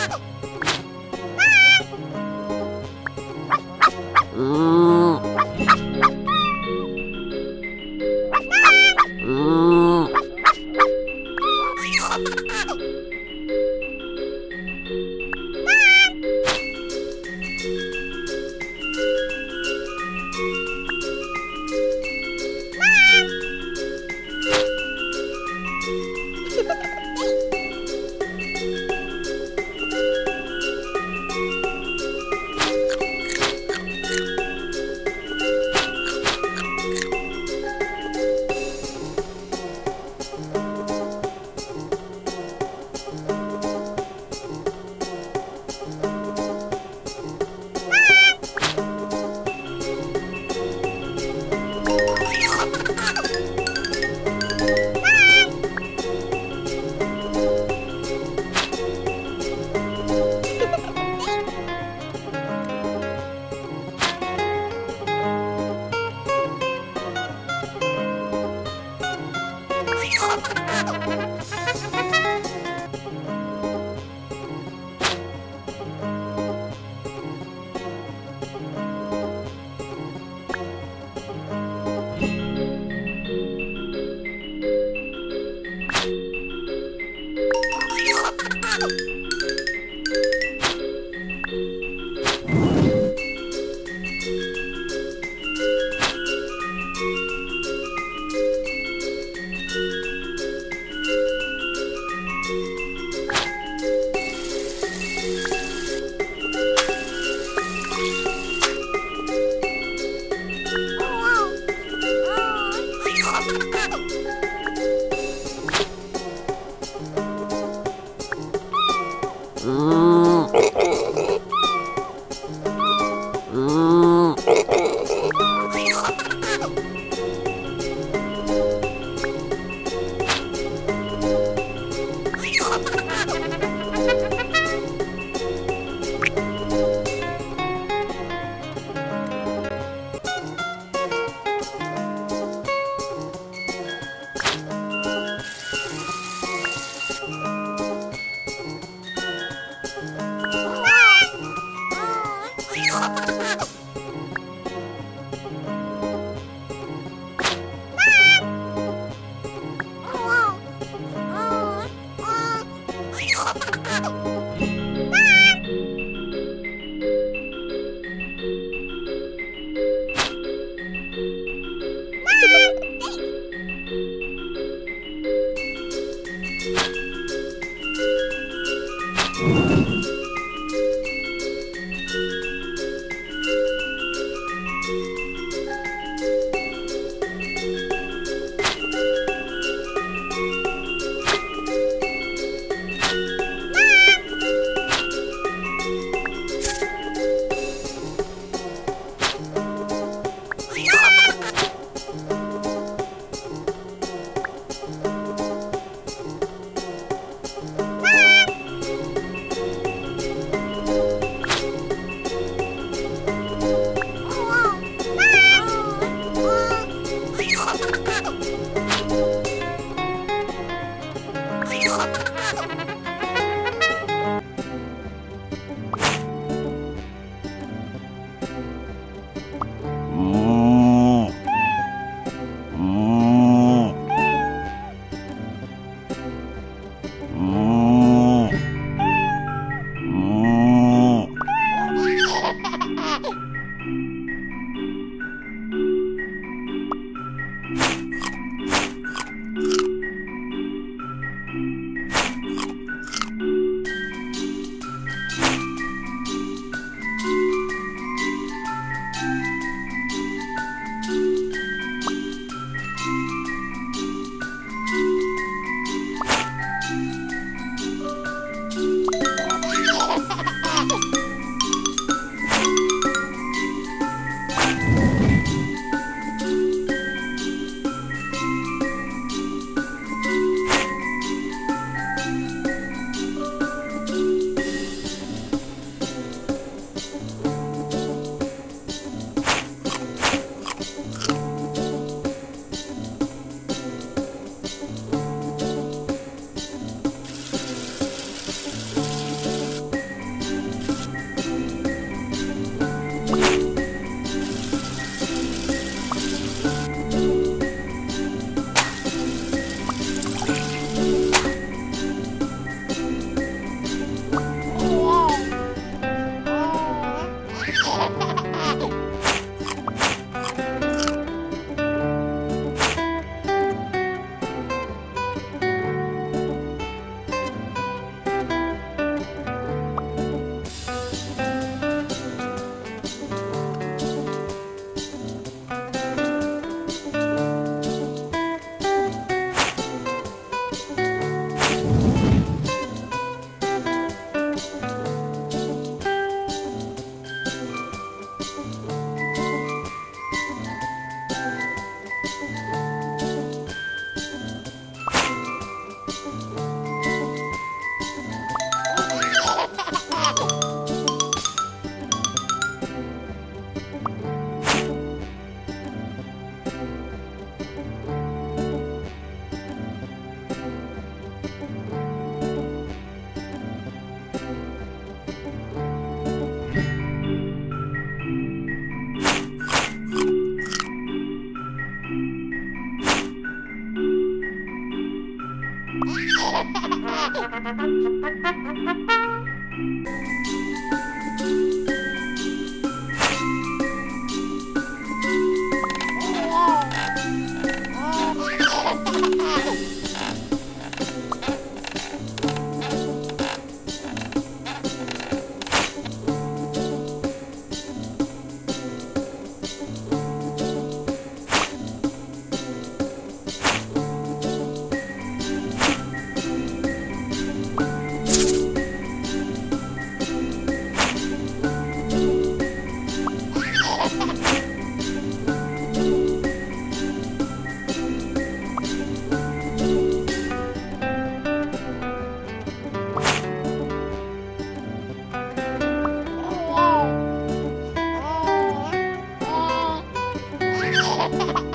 Ah! Ha ha ha!